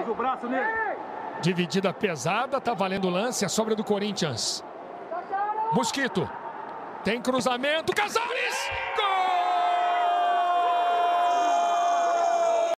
Usa o braço nele. Dividida pesada, tá valendo o lance, é a sobra do Corinthians. Mosquito. Tem cruzamento, Casares!